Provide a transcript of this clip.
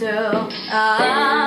So I